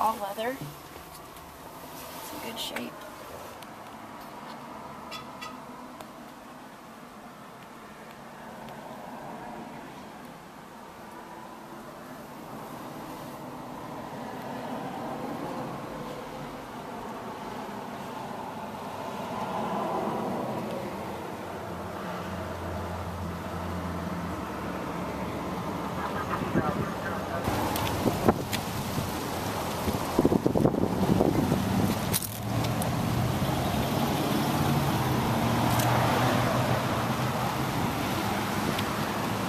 all leather. It's in good shape.